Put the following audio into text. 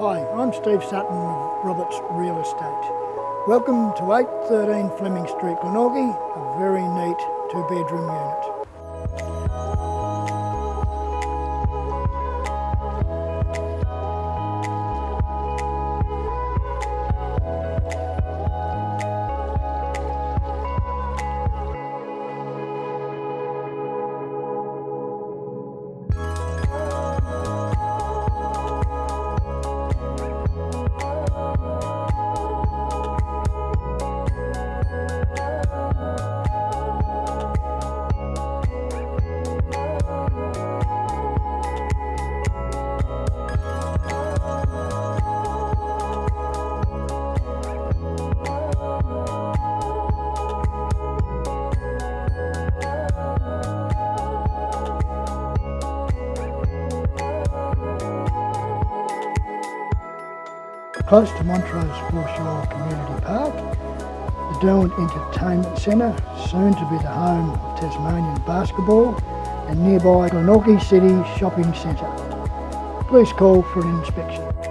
Hi, I'm Steve Sutton of Roberts Real Estate. Welcome to 813 Fleming Street, Glenorchy, a very neat two bedroom unit. Close to Montrose Foreshore Community Park, the Derwent Entertainment Centre, soon to be the home of Tasmanian basketball, and nearby Glenorchy City Shopping Centre. Please call for an inspection.